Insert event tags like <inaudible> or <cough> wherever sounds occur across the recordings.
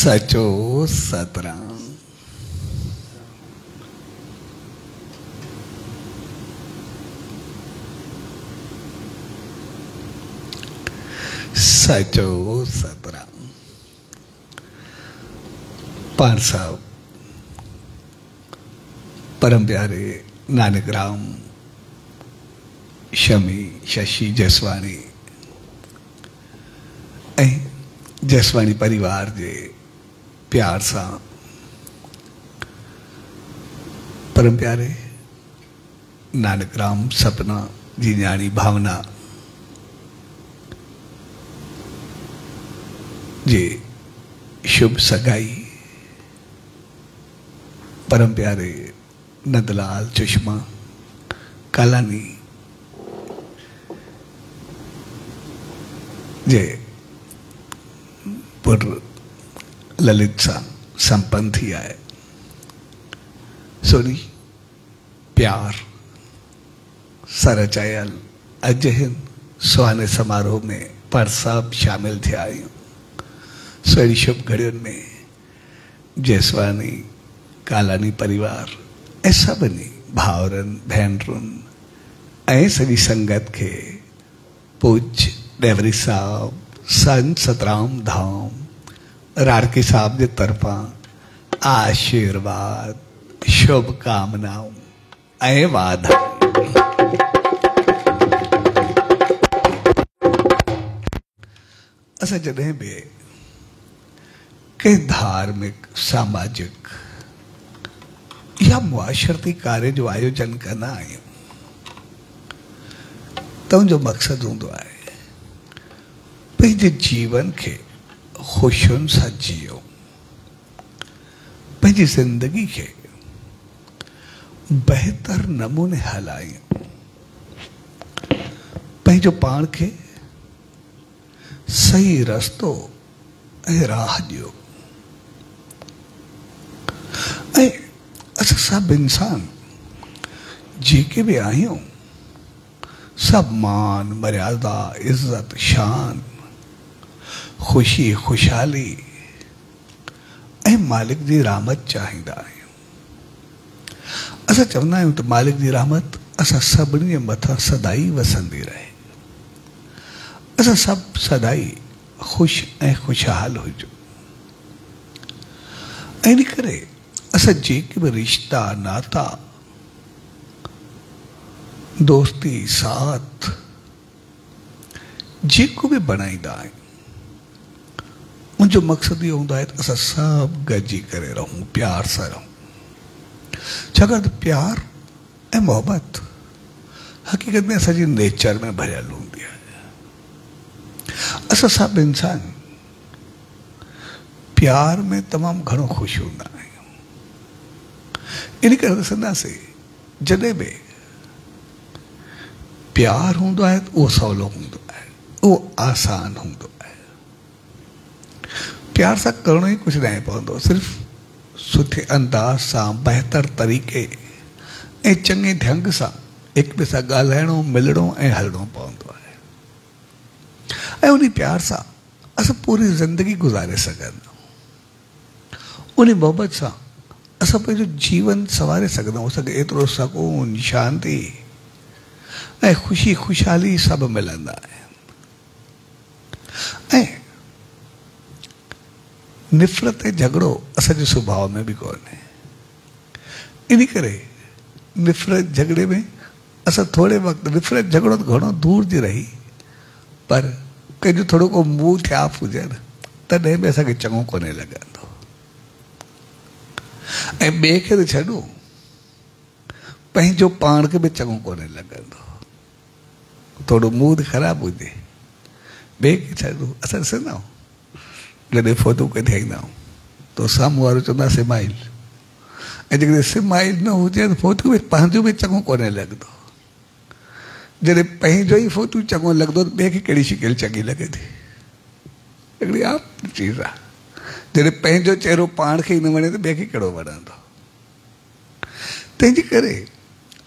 सचो सतराम। सचो सतराम। पान साहब, परम प्यारे नानक राम, शमी, शशि, जसवाणी जसवाणी परिवार जे प्यार सां, परम प्यारे, नानक राम सपना जी न्याणी भावना। जे शुभ सगाई, परम प्यारे नंदलाल, चश्मा, कालानी। जे पुत्र ललित सां संपन्न थी आहे सोनी, प्यार सर चयल अॼु सुहाने समारोह में पर सभु शामिल थे आहियूं सो शुभ घड़ियुनि में जेसवानी, कालानी परिवार ऐं सभिनी भाउरनि भेनरुनि ऐं सॼी संगत खे पूज डेवरी साहब, संत सतराम धाम राड़की साहब जे तरफ़ां आशीर्वाद शुभकामनाऊं ऐं वाधायूं असां जॾहिं बि कंहिं धार्मिक, सामाजिक या मुआशरती कार्य जो आयोजन कंदा आहियूं, त उनजो मक़सदु पंहिंजे जीवन खे ख़ुशियुनि सां जियो पंहिंजी ज़िंदगी खे बहितर नमूने हलायूं पंहिंजो पाण खे सही रस्तो राह ॾियो ऐं असां इंसान जेके बि आहियूं सभु मान, मर्यादा इज़त शान ख़ुशी, ख़ुशहाली। ऐं मालिक जी रहमत चाहींदा आहियूं। असां चवंदा आहियूं त मालिक जी रहमत असां सभिनी जे मथां सदाई वसंदी रहे। असां सभु सदाई ख़ुशि ऐं ख़ुशहाल हुजूं। ऐं इन करे असां जेके बि रिश्ता, नाता, दोस्ती, साथ, जेको बि बणाईंदा आहियूं उनजो मक़सदु इहो हूंदो आहे त असां सभु गॾिजी करे रहूँ, प्यार सां रहूँ। छाकाणि प्यार ऐं मोहबत हक़ीक़त में असांजी नेचर में भरियल हूंदी असां सभु इंसान प्यार में तमामु घणो ख़ुशि हूंदा इन करे ॾिसंदासीं बि प्यार उहो सवलो उहो आसान हूंदो प्यार सां करिणो ई कुझु न पवंदो सिर्फ़ु सुठे अंदाज़ सां, बहितर तरीक़े, ऐं चङे ढंग सां हिक ॿिए सां ॻाल्हाइणो, मिलणो ऐं हलणो पवंदो आहे। ऐं उन प्यार सां असां पूरी ज़िंदगी गुज़ारे सघंदा। उन मोहबत सां असां पंहिंजो जीवन संवारे सघंदा असांखे एतिरो सकून, शांती, ऐं ख़ुशी, ख़ुशहाली सभु मिलंदा आहिनि। ऐं निफ़रत ऐं झगड़ो असांजे सुभाउ में बि कोन्हे इन करे, निफ़रत झगड़े में असां थोरे वक़्तु, निफ़रत झगड़ो त घणो दूर जी रही, पर कंहिंजो थोरो को मुंहुं थियाफ हुजे न, तॾहिं बि असांखे चङो कोन्हे लॻंदो। ऐं ॿिए खे त छॾो, पंहिंजो पाण खे बि चङो कोन्हे लॻंदो। थोरो मूड ख़राबु हुजे, ॿिए खे छॾो असां ॾिसंदा आहियूं वारो चवंदा स्माइल ऐं जेकॾहिं स्माइल न हुजे त फ़ोटो बि पंहिंजो बि चङो कोन्हे लॻंदो जॾहिं पंहिंजो ई फ़ोटो चङो लॻंदो त ॿिए खे कहिड़ी शिकिल चङी लॻे थी। हिकिड़ी आम चीज़ आहे जॾहिं पंहिंजो चहिरो पाण खे ई न वणे त ॿिए खे कहिड़ो वणंदो तंहिंजे करे।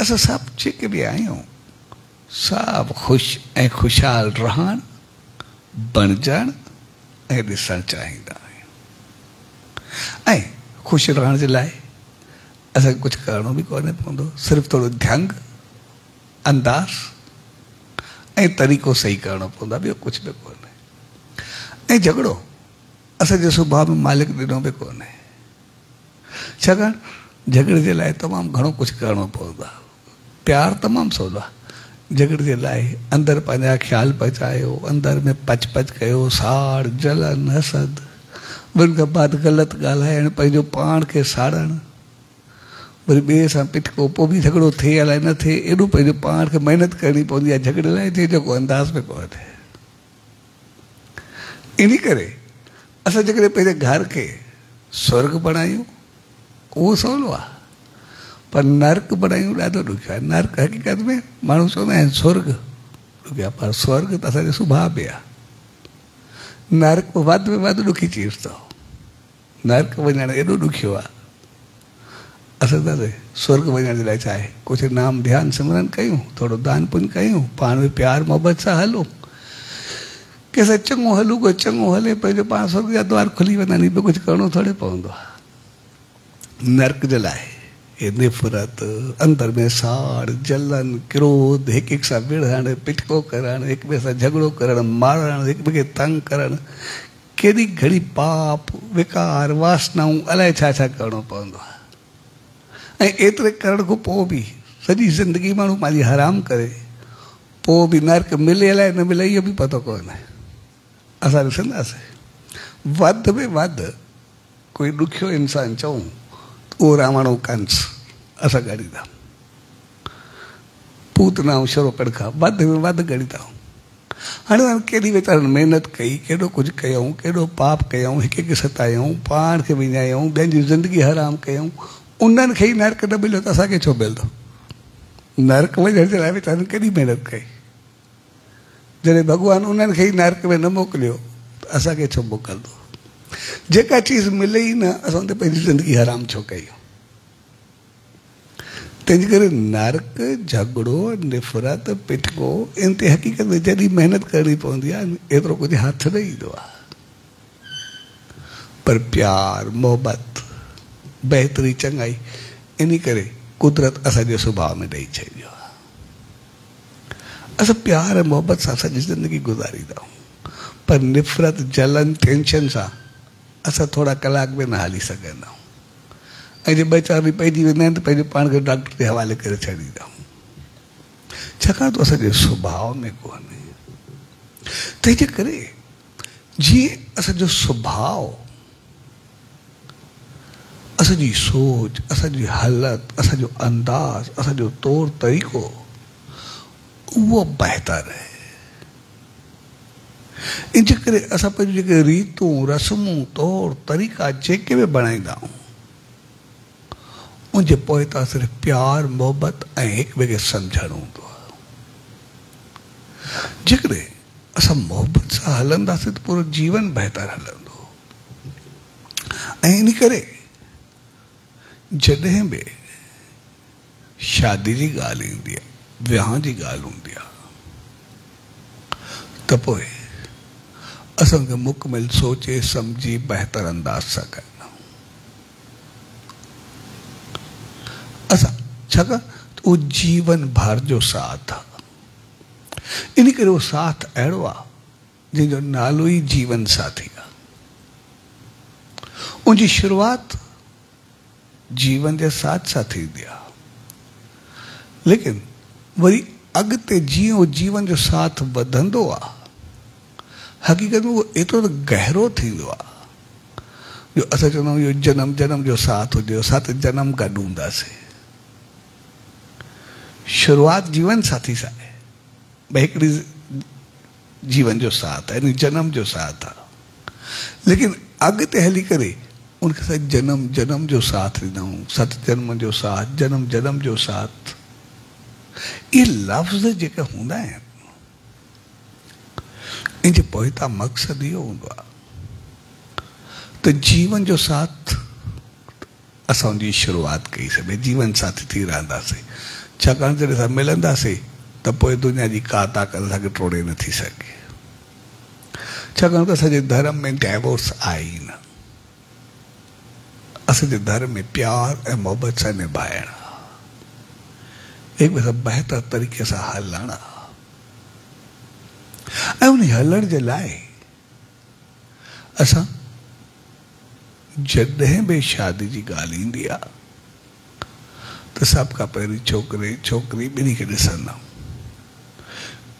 असां सभु जेके बि आहियूं सभु ख़ुशि, ऐं ख़ुशहाल रहणु बणजणु ऐं ख़ुशि रहण जे लाइ असांखे कुझु करिणो बि कोन्हे पवंदो सिर्फ़ु थोरो ध्यांग अंदाज़ ऐं तरीक़ो सही करिणो पवंदो आहे ॿियो कुझु बि कोन्हे ऐं झगड़ो असांजे सुभाउ में मालिक ॾिनो बि कोन्हे छाकाणि झगड़े जे लाइ तमामु घणो कुझु करिणो पवंदो आहे प्यारु तमामु सवलो आहे झगड़े लाइ अंदरि पंहिंजा ख़्याल पचायो, अंदरि में पच पच कयो, साड़, जलन, हसद। उन खां बाद ग़लति ॻाल्हाइणु, पंहिंजो पाण खे साड़णु। वरी ॿिए सां पिटको पोइ बि झगड़ो थिए अलाए न थिए, एॾो पंहिंजो पाण खे महिनत करणी पवंदी झगड़े लाइ जंहिंजो को अंदाज़ में कोन्हे इन करे, असां घर खे स्वर्ग बणायूं, उहो सवलो आहे। पर नर्क बणायूं ॾाढो ॾुखियो आहे। नर्क हक़ीक़त में माण्हू चवंदा आहिनि, स्वर्ग ॾुखियो आहे, पर स्वर्ग त असांजो सुभाउ बि आहे। नर्क वधि में वधि ॾुखी चीज़ अथव नर्क वञणु एॾो ॾुखियो आहे। असां त स्वर्ग वञण जे लाइ छा आहे? कुझु नाम ध्यानु सिमरन कयूं, थोरो दान पुञ कयूं, पाण में प्यार मोहबत सां हलूं। कंहिंसां चङो हलूं, कोई चङो हले, पंहिंजो पाण स्वर्ग जा द्वार खुली वेंदा आहिनि ॿियो कुझु करिणो थोरे पवंदो आहे। नर्क जे लाइ हे निफ़रत, अंदर में साड़, जलन, क्रोध हिक हिक सां विढ़णु, पिटको करणु हिक ॿिए सां झगड़ो करणु, मारणु हिक ॿिए खे तंग करणु। केॾी घड़ी पाप, विकार वासनाऊं अलाए छा छा करिणो पवंदो आहे करण खां पोइ बि सॼी ज़िंदगी माण्हू पंहिंजी हराम करे। पोइ बि नर्क मिले अलाए न मिले, इहो बि पतो कोन्हे। असां ॾिसंदासीं वधि में वधि कोई ॾुखियो इंसानु चऊं उहो रावणो कंस, असां ॻणींदा पूतना ऐं शरोकड़ खां वधि में वधि ॻणींदा हाणे केॾी वीचारनि महिनत कई केॾो कुझु कयूं केॾो पाप कयूं हिकु हिकु सतायूं, पाण खे विञायूं ॿियनि ज़िंदगी हराम कयूं. उन्हनि नर्क न मिलियो त असांखे छो मिलंदो नर्क वञण जे लाइ वीचारनि केॾी महिनत कई? जॾहिं भॻवानु उन्हनि नर्क में न मोकिलियो, त असांखे छो मोकिलंदो? जेका चीज़ मिले ई न, असां त पंहिंजी ज़िंदगी हराम छो कयूं तंहिंजे करे नर्क, झगड़ो, निफ़रत, पिटको, इन ते हक़ीक़त में जॾहिं महिनत करणी पवंदी आहे, एतिरो कुझु हथ न ईंदो आहे। पर प्यार मोहबत बहितरी चङाई, इन करे कुदरत असांजे सुभाउ में ॾेई छॾियो आहे। असां प्यार ऐं मोहबत सां सॼी ज़िंदगी गुज़ारींदा आहियूं। पर निफ़रत, जलन, टेंशन सां असां थोरा कलाक में न हली सघंदा आहियूं ऐं जे ॿ चार ॾींहं पइजी वेंदा आहिनि त पंहिंजे पाण खे डॉक्टर जे हवाले करे छॾींदा आहियूं छाकाणि त असांजे सुभाउ में कोन्हे तंहिंजे करे जीअं असांजो सुभाउ असांजी सोच असांजी हालत असांजो अंदाज़ असांजो तौर तरीक़ो उहो बहितर आहे इन जे करे, असां पंहिंजूं जेके रीतूं, रस्मूं, तौर, तरीक़ा, जेके बि बणाईंदा आहियूं उनजे प्यार, मोहबत ऐं हिक ॿिए खे सम्झणु हूंदो आहे। जेकॾहिं असां मोहबत सां जीवन बहितर हलंदो। ऐं इन करे, जॾहिं बि शादी जी ॻाल्हि ईंदी आहे, विहांउ जी ॻाल्हि असांखे मुकमिल सोचे, सम्झी, बहितर अंदाज़ सां कयूं असां छाकाणि उहो जीवन भर जो साथ आहे इन करे उहो साथ अहिड़ो आहे जंहिंजो नालो ई जीवन साथी आहे उनजी शुरूआति जीवन जे साथ सां थींदी आहे लेकिन वरी अॻिते जीअं जीवन जो साथ वधंदो आहे हक़ीक़त में उहो एतिरो त गहरो थींदो आहे जो असां चवंदा आहियूं इहो जनम जनम जो साथ साथ जनम गॾु हूंदासीं शुरूआति जीवन साथी सां आहे भई हिकिड़ी जीवन जो साथ आहे यानी जनम जो साथ आहे लेकिन अॻिते हली करे उनखे असां जनम जनम जो साथ आहियूं सत जन्म जो साथ जनम जनम जो साथ इहे लफ़्ज़ जेके हूंदा आहिनि पोइता मक़सदु हूंदो आहे त जीवन जो साथ असां उनजी शुरूआति कई सघे जीवन साथी थी रहंदासीं। छाकाणि जॾहिं असां मिलंदासीं, त दुनिया जी का ताक़त असांखे टोड़े सघे। छाकाणि त असांजे धर्म में डाइवोर्स आहे ई न। असांजे धर्म में प्यार ऐं मोहबत सां निभाइण। सां बहितर तरीक़े सां हलण। ऐं हलण जे लाइ असां जॾहिं बि शादी जी ॻाल्हि ईंदी आहे, त सभ खां पहिरीं छोकिरे, छोकिरी ॿिन्ही खे ॾिसंदा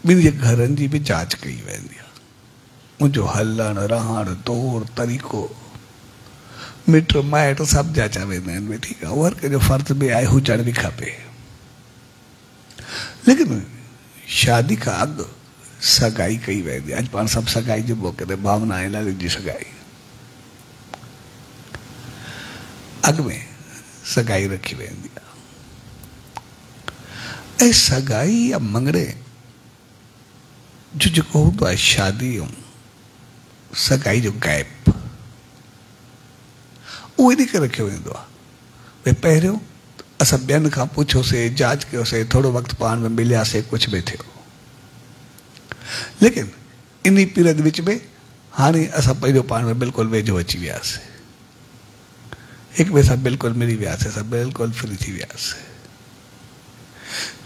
ॿिन्ही जे घरनि जी बि जाँच कई वेंदी आहे। मुंहिंजो हलणु, रहणु, तौरु, तरीक़ो, मिट, माइट सभु जाचा वेंदा आहिनि भई, ठीकु आहे हर कंहिंजो फ़र्ज़ु बि आहे, हुजण बि खपे। लेकिन शादी खां अॻु सगाई कई आहे अॼु पाण सभु सगाई जे ते भावना आहे लाल जी सगाई। अॻु में सगाई रखी वेंदी आहे ऐं सगाई या मंगड़े, जो जेको हूंदो आहे शादी ऐं सगाई जो गैप उहो इन करे रखियो वेंदो आहे भई पहिरियों असां ॿियनि खां पुछियोसीं जाँच कयोसीं थोरो वक़्तु पाण में मिलियासीं कुझु बि थियो लेकिन इन पीरियड विच में हाणे असां पंहिंजो पाण में बिल्कुलु वेझो अची वियासीं। हिकु ॿिए सां बिल्कुलु मिली वियासीं, असां बिल्कुलु फ्री थी वियासीं।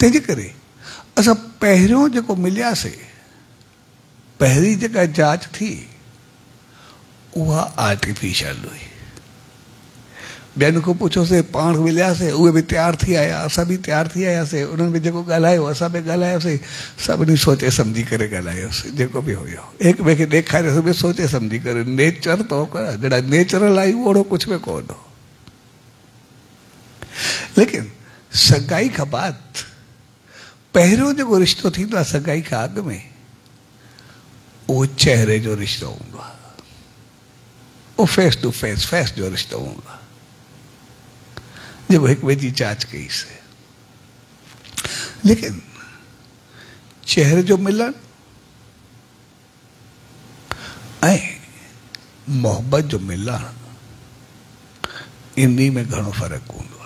तंहिंजे करे असां पहिरियों जेको मिलियासीं, पहिरीं जेका जाँच थी, उहा आर्टिफिशियल हुई। ॿियनि खां पुछियोसीं पाण मिलियासीं उहे बि तयारु थी आया असां बि तयारु थी आयासीं उन्हनि बि जेको ॻाल्हायो असां बि ॻाल्हायोसीं सभिनी सोचे सम्झी करे ॻाल्हायोसीं जेको बि हुयो हिकु ॿिए खे ॾेखारियोसीं बि सोचे सम्झी करे नेचर तो कर जहिड़ा नेचुरल आई कुझु बि कोन हो लेकिन सगाई खां बाद पहिरियों जेको रिश्तो थींदो आहे सगाई खां अॻु में उहो चहिरे जो रिश्तो हूंदो फेस टू फेस फेस जो रिश्तो हूंदो <laughs> जब एक वेदी जाँच कई से। लेकिन चेहरे जो मिलन ऐं मोहब्बत जो मिलण इन्ही में घणो फ़र्क़ु हूंदो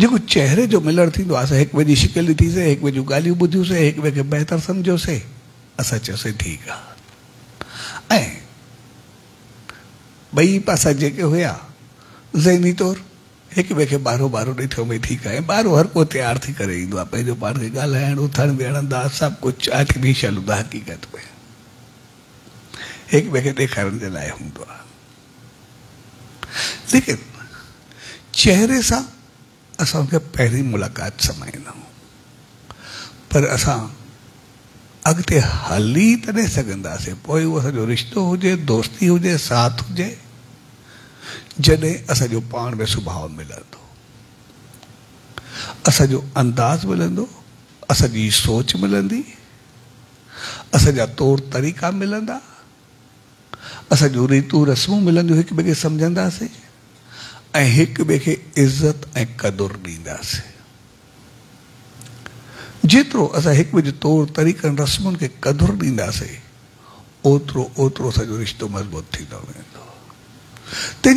जेको चेहरे जो मिलण थींदो आहे असां हिकु ॿिए जी शिकिल ॾिठीसीं हिकु ॿिए जूं ॻाल्हियूं ॿुधियूंसीं हिकु बहितर सम्झियोसीं असां चयोसीं ठीकु आहे ऐं ॿई पासा जेके हुया ज़हनी तौरु। हिकु ॿिए खे ॿारो ॿारो ॾिठो भई ठीकु आहे ॿारो हर को तयारु थी करे ईंदो आहे, पंहिंजो पाण खे ॻाल्हाइण, उथण, वेहण सभु कुझु आर्टिफिशियल हूंदो आहे हक़ीक़त में हिकु ॿिए खे ॾेखारण जे लाइ हूंदो आहे। लेकिन, चहिरे सां असांखे पहिरीं मुलाक़ात समाईंदा आहियूं। पर असां अॻिते हली त न सघंदासीं। पोइ उहो असांजो रिश्तो हुजे, दोस्ती हुजे, साथ हुजे जॾहिं असांजो पाण में सुभाउ मिलंदो असांजो अंदाज़ मिलंदो असांजी सोच मिलंदी असांजा तौर तरीक़ा मिलंदा असांजूं रीतूं रस्मूं मिलंदियूं हिकु ॿिए खे सम्झंदासीं ऐं हिकु ॿिए खे इज़त ऐं क़दुरु ॾींदासीं। जेतिरो असां तौर तरीक़नि, रस्मुनि खे क़दुरु ॾींदासीं ओतिरो ओतिरो असांजो रिश्तो मज़बूत थींदो वेंदो।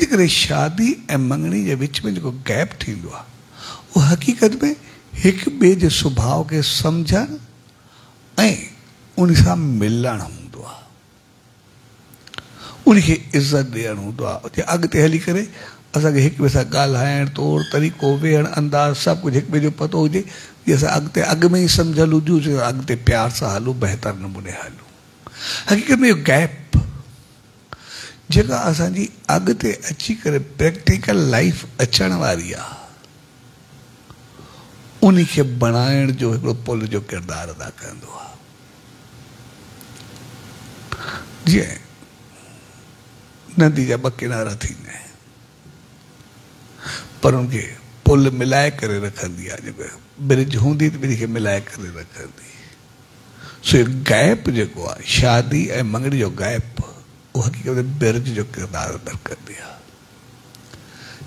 करे शादी ऐं मंगणी जे विच में जेको गैप आहे, उहो हक़ीक़त में हिकु ॿिए जे सुभाउ खे उन सां मिलणु हूंदो आहे। उनखे इज़त हली करे असांखे हिकु ॿिए सां तौरु, तरीक़ो, वेहणु, अंदाज़ सभु कुझु हिकु ॿिए जो पतो हुजे। जीअं अॻु में ई सम्झल हुजूं अॻिते प्यार सां हलूं, बहितर नमूने हलूं। हक़ीक़त में गैप जेका असांजी अॻिते अची करे प्रैक्टिकल लाइफ अचण वारी आहे उन खे बणाइण जो हिकिड़ो पुल जो किरदारु अदा कंदो आहे जीअं नदी जा ॿ किनारा थींदा आहिनि, पर उनखे पुल मिलाए करे रखंदी आहे जेको ब्रिज हूंदी त ॿिन्ही खे मिलाए करे रखंदी। सो इहो गैप जेको आहे शादी ऐं मंगड़ी जो गैप हक़ीक़त ब्रिज जो किरदार अदा आहे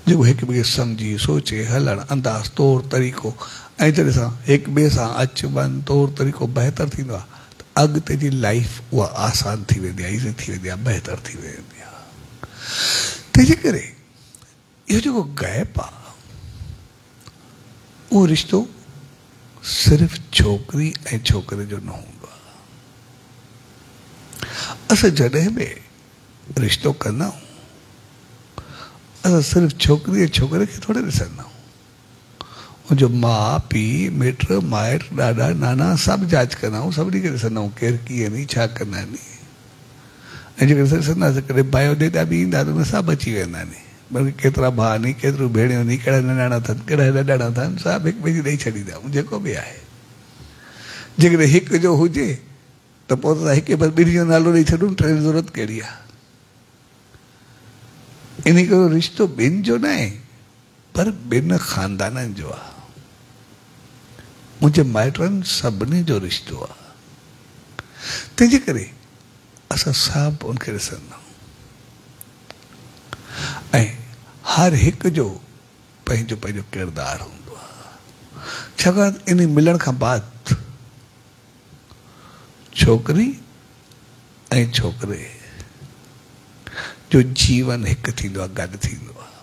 जेको हिकु ॿिए खे सम्झी, सोचे, हलणु, अंदाज़, तौर, तरीक़ो, ऐं जॾहिं सां हिकु ॿिए सां अचु वञु तौरु, तरीक़ो बहितर थींदो आहे। त जी लाइफ उहा आसान थी वेंदी आहे ईज़ी थी वेंदी बहितर थी वेंदी आहे। तंहिंजे करे गैप उहो रिश्तो सिर्फ़ु ऐं छोकिरे जो न हूंदो आहे। असां जॾहिं बि रिश्तो कंदा आहियूं असां सिर्फ़ु छोकिरी ऐं छोकिरे ॾिसंदा आहियूं जो माउ पीउ मिट माइट ॾाॾा नाना सभु जाँच कंदा आहियूं सभिनी खे ॾिसंदा आहियूं केरु कीअं नी छा कंदा आहिनि ऐं जेकर ॾिसंदासीं कॾहिं बायोडेटा बि ईंदा त उन सभु अची वेंदा आहिनि बल्कि केतिरा भाउ नी केतिरियूं भेणियूं नी कहिड़ा निणान अथनि कहिड़ा ॾाॾा अथनि सभु हिकु ॿिए जी ॾेई छॾींदा आहियूं जेको बि आहे जेकॾहिं हिकु जो हुजे त पोइ त हिकु बसि जो नालो ॾेई छॾूं टे ज़रूरत कहिड़ी आहे इन करे रिश्तो ॿिनि जो न आहे पर ॿिनि ख़ानदाननि जो आहे मुंहिंजे माइटनि सभिनी जो रिश्तो आहे तंहिंजे करे, असां सभु उनखे ॾिसंदा आहियूं ऐं, हर हिक जो पंहिंजो पंहिंजो किरदारु हूंदो आहे छाकाणि इन मिलण खां बाद छोकिरी, ऐं छोकिरे। जो जीवन हिकु थींदो आहे, गॾु थींदो आहे।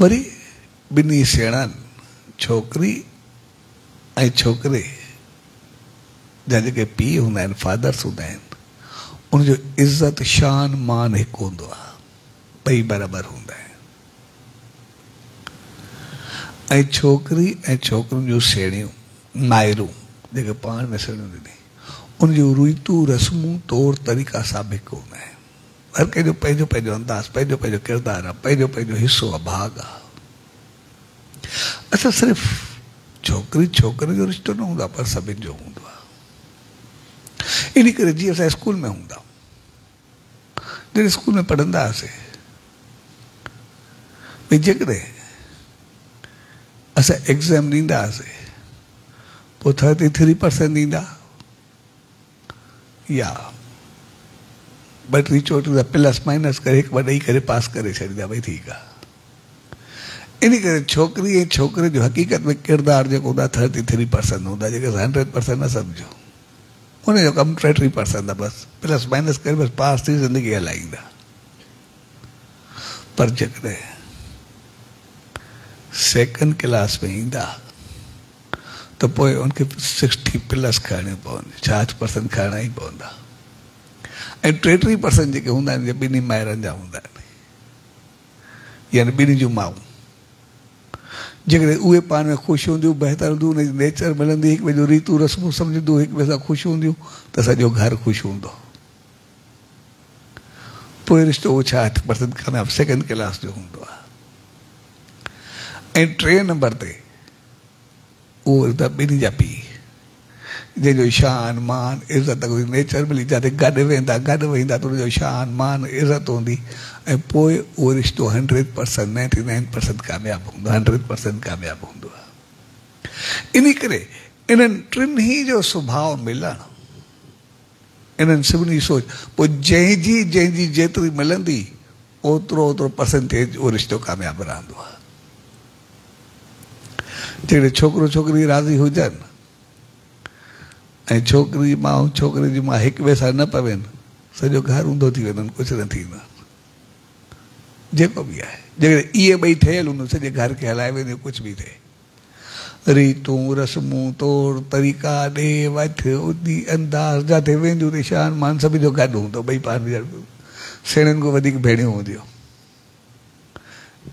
वरी ॿिन्ही सेणनि, छोकिरी ऐं छोकिरे, जा जेके फादर्स हूंदा आहिनि, उनजो शान मान हिकु हूंदो आहे, ॿई बराबरि हूंदा आहिनि। ऐं छोकिरी ऐं छोकिरियुनि जूं सेणियूं में सेणियूं ॾिनी उन जूं रीतूं रस्मूं तौर तरीक़ा हूंदा आहिनि हर कंहिंजो पंहिंजो पंहिंजो अंदाज़, पंहिंजो पंहिंजो किरदारु आहे पंहिंजो पंहिंजो हिसो आहे भाग आहे असां सिर्फ़ु छोकिरी, छोकिरे जो रिश्तो न हूंदो आहे पर सभिनि जो हूंदो आहे इन करे जीअं असां स्कूल में हूंदा। जॾहिं स्कूल में पढ़ंदा हुआसीं भई जेकॾहिं असां एग्ज़ाम ॾींदा हुआसीं पोइ थर्टी थ्री परसेंट ॾींदा। या। ॿ टी चोटी जा प्लस माइनस करे हिकु ॿ ॾेई पास करे छॾींदा भई ठीकु आहे इन करे छोकिरी ऐं जो हक़ीक़त में किरदारु जेको हूंदो थर्टी थ्री परसेंट हूंदा जेके हंड्रेड परसेंट न सम्झो। उनजो कमु टे टी परसेंट बसि। प्लस माइनस करे, बसि पास थी ज़िंदगी हलाईंदा पर जेकॾहिं सेकेंड क्लास में ईंदा त पोइ उनखे सिक्सटी प्लस खणणी पवंदी छाछ परसेंट खणणा ई पवंदा ऐं टे टी परसेंट जेके हूंदा आहिनि ॿिन्ही माइरनि जा हूंदा आहिनि। यानी ॿिन्ही जूं माऊं। जेकॾहिं उहे पाण में ख़ुशि हूंदियूं, बहितर हूंदियूं, उनजी नेचर मिलंदी, हिकु ॿिए जो रीतू, रस्मूं सम्झंदियूं, हिकु ॿिए सां ख़ुशि हूंदियूं, त सॼो घर ख़ुशि हूंदो। पोइ रिश्तो उहो छा अठ परसेंट कामयाब सेकेंड क्लास जो हूंदो आहे। ऐं टे नंबर ते ॿिन्ही जा पीउ जंहिंजो शान, मान इज़त नेचर मिली जिते, गॾु वेंदा गॾु वेंदा, त उनजो शान, मान इज़त हूंदी। ऐं पोइ hundred percent ninety nine percent कामयाबु हूंदो हंड्रेड परसेंट कामयाबु हूंदो आहे। इन करे, इन्हनि टिनि जो सुभाउ मिलणु, इन्हनि सभिनी सोच, पोइ जंहिंजी जंहिंजी जेतिरी मिलंदी ओतिरो ओतिरो परसेंटेज उहो रिश्तो कामयाबु रहंदो आहे। जहिड़े छोकिरो छोकिरी राज़ी हुजनि ऐं छोकिरी माउ, छोकिरे जी माँ हिकु ॿिए न पवनि। सॼो घर ऊंधो थी वेंदो कुझु न थींदो। जेको बि आहे, जेकॾहिं इहे ॿई ठहियल हूंदो, सॼे घर खे हलाए वेंदियूं कुझु बि थिए। रीतूं, रस्मूं तौर तरीक़ा ॾे वठ उदी अंदाज़ जिते वेंदियूं त शान, मान सभिनी जो गॾु हूंदो, ॿई पाण सेणनि खां वधीक भेणियूं हूंदियूं।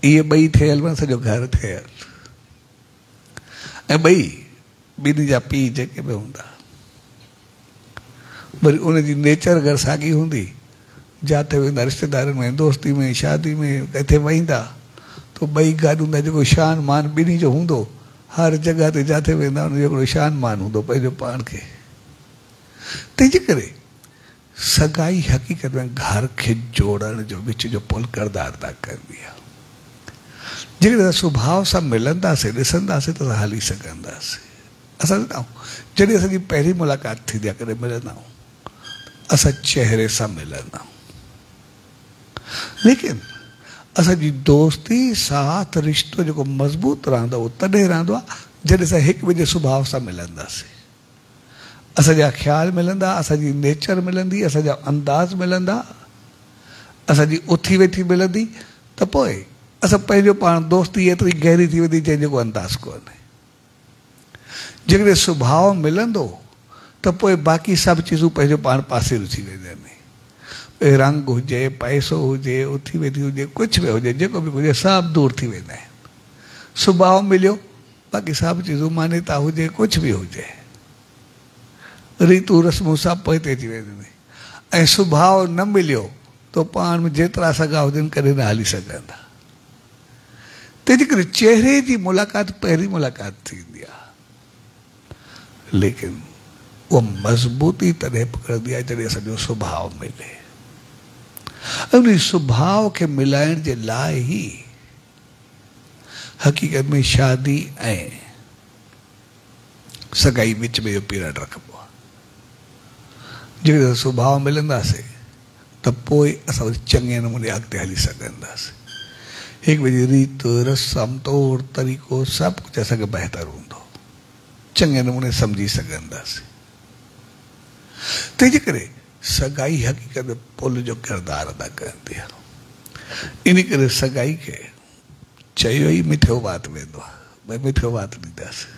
इहे ॿई ठहियल माना सॼो घर ठहियल। ऐं ॿई, ॿिन्ही जा पीउ जेके बि वरी उनजी नेचर अगरि साॻी हूंदी, जिते वेंदा, रिश्तेदारनि में, दोस्ती में, शादी में, किथे वेंदा, त ॿई गॾु हूंदा, जेको शान मान ॿिन्ही जो हूंदो, हर जॻह ते जिते हुनजो हिकिड़ो शान मान हूंदो पंहिंजो पाण खे। तंहिंजे करे, सगाई हक़ीक़त में घर खे जोड़ण जो, विच जो पुल करदार अदा कंदी आहे जेकॾहिं सुभाउ सां ॾिसंदासीं त असां हली सघंदासीं असां पहिरीं मुलाक़ात थींदी आहे कॾहिं असां चहिरे सां मिलंदा लेकिन असांजी दोस्ती, साथ, रिश्तो जेको मज़बूत रहंदो, उहो तॾहिं रहंदो आहे जॾहिं असां हिकु ॿिए जे सुभाउ ख़्याल मिलंदा, असांजी नेचर मिलंदी, असांजा अंदाज़ मिलंदा। असांजी उथी वेठी मिलंदी। त असां पंहिंजो पाण दोस्ती एतिरी गहरी थी वेंदी जंहिंजो को अंदाज़ कोन्हे। जेकॾहिं सुभाउ मिलंदो, त पोइ बाक़ी सभु चीज़ूं पंहिंजो पाण पासे आहिनि। रंग हुजे, पैसो हुजे, उथी वेठी हुजे कुझु बि हुजे, जेको बि हुजे थी वेंदा आहिनि। सुभाउ बाक़ी सभु चीज़ूं मान्यता हुजे कुझु बि हुजे। रीतू रस्मूं सभु पोइ अची वेंदियूं सुभाउ न मिलियो, त पाण में जेतिरा सॻा हुजनि न हली सघंदा। करे चहिरे जी मुलाक़ात पहिरीं मुलाक़ात थींदी आहे लेकिन उहा मज़बूती तरह पकड़ंदी आहे जॾहिं असांजो सुभाउ मिले। उन सुभाउ खे मिलाइण जे लाइ ई हक़ीक़त में शादी ऐं सगाई विच में इहो पीरियड रखबो। आहे जेकॾहिं सुभाउ मिलंदासीं त पोइ नमूने अॻिते हली सघंदासीं। हिकु ॿिए जी रीत, रस्म तौर तरीक़ो, सब कुछ असांखे बहितर हूंदो। चङे नमूने सम्झी सघंदासीं तंहिंजे करे सगाई हक़ीक़त में पुल जो किरदारु अदा कंदी आहे इन करे सगाई खे ई मिठो वात वेंदो आहे भई मिठो वात ॾींदासीं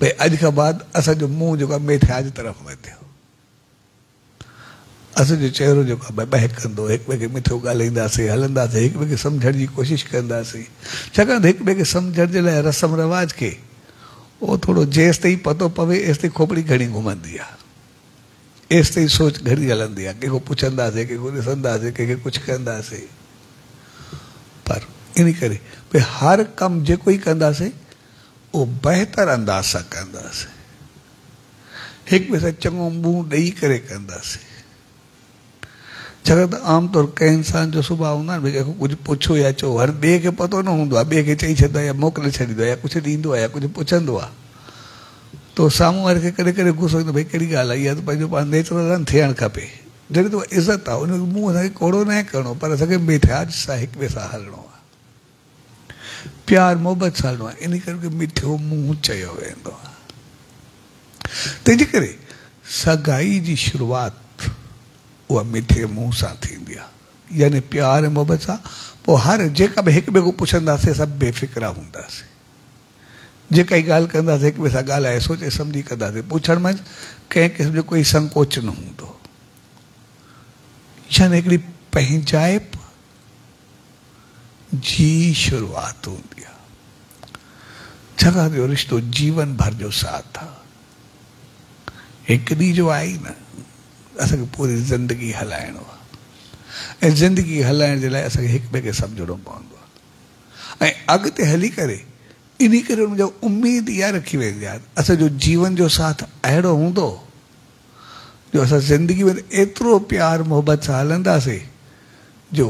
भई अॼु खां बाद असांजो मुंहुं जेको आहे मिठाज तरफ़ वधियो असांजो चहिरो जेको आहे, भई बहकंदो हिकु मिठो ॻाल्हाईंदासीं, हलंदासीं, हिकु ॿिए खे सम्झण जी कोशिशि कंदासीं। छाकाणि त हिकु ॿिए खे सम्झण जे लाइ रस्म रिवाज खे पतो पवे, एसि ताईं खोपड़ी घणी घुमंदी आहे। एसि सोच घणी हलंदी आहे। कंहिंखो पुछंदासीं कंहिंखो ॾिसंदासीं कंहिंखे पर इन करे हर कमु जेको ई कंदासीं, उहो बहितर अंदाज़ सां कंदासीं। हिकु ॿिए सां चङो मुंहुं ॾेई करे कंदासीं। छाकाणि त आमतौर कंहिं इंसान जो सुभाउ हूंदो आहे भई कंहिंखो कुझु पुछो या चओ, हर ॿिए खे पतो न हूंदो आहे, ॿिए खे चई छॾींदो आहे या मोकिले छॾींदो आहे या कुझु ॾींदो आहे या कुझु पुछंदो आहे। तो साम्हूं वारे खे कॾहिं कॾहिं गुसो ईंदो, भई कहिड़ी ॻाल्हि आहे, इहा त पंहिंजो पाण नेचुरल थियणु खपे। जॾहिं त इज़त आहे, उन मुंहुं असांखे कोड़ो न करिणो, पर असांखे मिठाज सां हिक ॿिए सां हलणो आहे। प्यार मोहबत सां आहे, इन करे मिठो मुंहुं चयो वेंदो आहे। तंहिंजे करे सगाई जी शुरूआति उहा मिठे मुंहं सां थींदी यानी प्यार ऐं मोहबत सां। पोइ हर जेका बि हिकु ॿिए खां पुछंदासीं सभु बेफ़िक्रा हूंदासीं जेका ई ॻाल्हि कंदासीं हिक सोचे सम्झी कंदासीं पुछण में कंहिं क़िस्म जो कोई संकोच न हूंदो यानी हिकिड़ी जी शुरूआति हूंदी छाकाणि इहो रिश्तो जीवन भर जो साथ आहे हिकु जो आहे ई न असांखे पूरी ज़िंदगी ऐं ज़िंदगी हलाइण जे लाइ असांखे हिक ॿिए खे सम्झणो पवंदो हली करे इन करे उमेद इहा रखी वेंदी आहे जीवन जो साथ अहिड़ो हूंदो, जो असां ज़िंदगी में एतिरो प्यार, मोहबत सां हलंदासीं, जो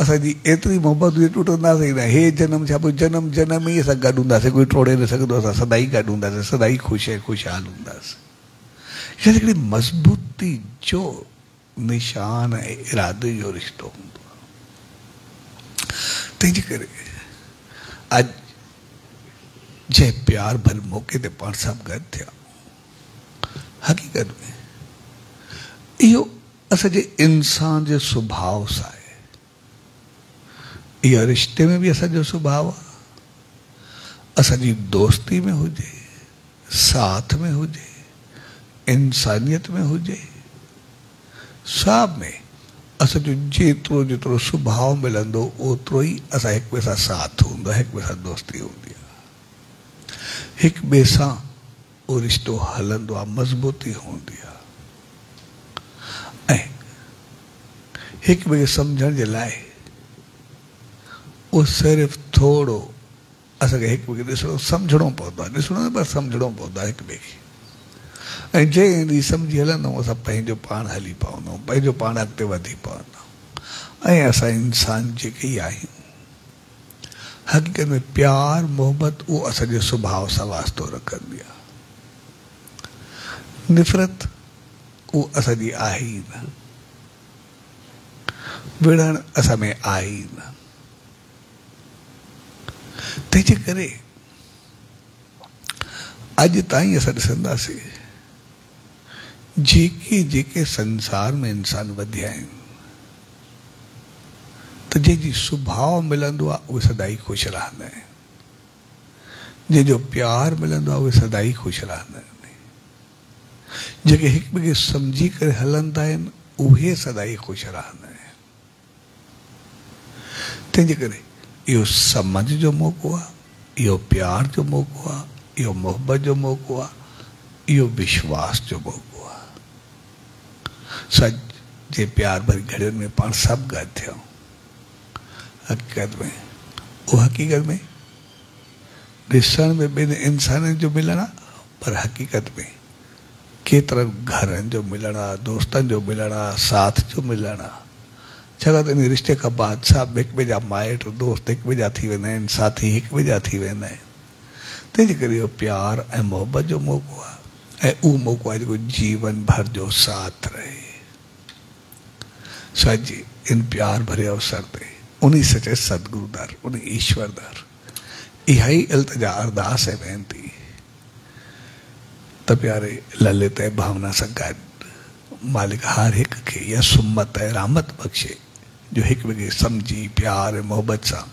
असांजी एतिरी मोहबत हुजे टुटंदासीं न, हे जनम, छा जनम जनम ई असां हूंदासीं, कोई टोड़े न सघंदो, असां सदाई गॾु हूंदासीं, सदाई ख़ुशि ऐं ख़ुशहाल हूंदासीं। हिकिड़ी मज़बूती, जो निशान ऐं इरादे जो रिश्तो हूंदो आहे प्यार भर मौक़े ते पाण सभु गॾु थिया हक़ीक़त में इहो असांजे इंसान जे सुभाउ सां आहे इहा रिश्ते में बि असांजो सुभाउ आहे असांजी दोस्ती में हुजे साथ में हुजे इंसानियत में हुजे सभ में असांजो जेतिरो जेतिरो सुभाउ मिलंदो, ओतिरो ई असां हिक ॿिए सां साथ हूंदो आहे हिक ॿिए दोस्ती हूंदी आहे हिक ॿिए सां उहो रिश्तो मज़बूती हूंदी आहे ऐं हिक ॿिए खे सम्झण जे लाइ उहो सिर्फ़ु थोरो असांखे हिक ॿिए खे ॾिसणो ऐं जंहिं ॾींहुं सम्झी हलंदो असां पंहिंजो पाण हली पवंदो पंहिंजो पाण अॻिते वधी पवंदो ऐं असां इंसान जेके ई आहियूं, हक़ीक़त में प्यार मोहबत उहो असांजे सुभाउ सां वास्तो रखंदी आहे। निफ़रत, उहो असांजी आहे ई न। विढ़ण असां में आहे ई न। तंहिंजे करे, अॼु ताईं असां ॾिसंदासीं जेके जेके संसार में इंसान वधिया आहिनि त जंहिंजी सुभाउ मिलंदो आहे उहे सदाई ख़ुशि रहंदा आहिनि जंहिंजो प्यार मिलंदो आहे उहे सदाई ख़ुशि रहंदा आहिनि जेके हिक ॿिए खे सम्झी करे हलंदा आहिनि, उहे सदाई खुश रहंदा आहिनि तंहिंजे करे, इहो समझ जो मौक़ो आहे इहो प्यार जो मौक़ो आहे इहो मोहबत जो मौक़ो आहे इहो विश्वास जो मौक़ो सच जे प्यार भरी घड़ियुनि में पाण सभु गॾु थियूं हक़ीक़त में उहो हक़ीक़त में? ॾिसण में ॿिनि इंसाननि जो आहे पर हक़ीक़त में केतिरनि घरनि जो मिलणु आहे दोस्तनि जो आहे साथ जो मिलणु आहे त इन रिश्ते खां बाद सभु हिक जा माइट दोस्त हिक ॿिए जा थी वेंदा आहिनि साथी हिक ॿिए जा थी वेंदा आहिनि तंहिंजे करे इहो प्यार, ऐं मोहबत जो मौक़ो आहे ऐं उहो मौक़ो आहे जेको जीवन भर जो साथ रहे। सॼे इन प्यार भरे अवसर ते उन सचे सतगुरु दर उन ईश्वर दर। इहा ई इल्तिजा अरदास ऐं वेनती त प्यारे ललित ऐं भावना सां मालिक हर हिक खे इहा सुमत ऐं रामत बख़्शे, जो हिक ॿिए सम्झी, प्यार ऐं मोहबत सां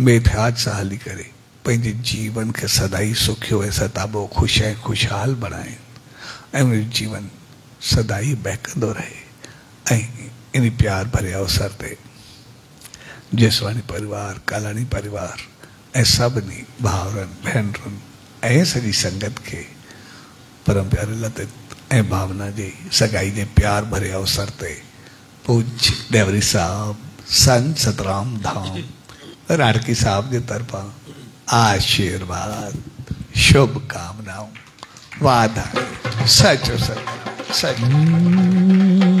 मेथाज सां हली करे। पंहिंजे जीवन खे सदाई सुखियो ऐं सताबो ख़ुशि ऐं ख़ुशहाल जो जीवन सदाई बहकंदो रहे। इन प्यार भरे अवसर ते जेसवानी परिवार कालानी परिवार, ऐं सभिनी भाउरनि भेनरुनि ऐं सॼी संगत खे परम प्यारे लतित ऐं भावना जे सगाई जे प्यार भरे अवसर ते। पूज डेवरी साहब, संत सतराम धाम राड़की साहब जे तरफ़ां आशीर्वाद शुभकामनाऊं वाधायूं सचो सच सच।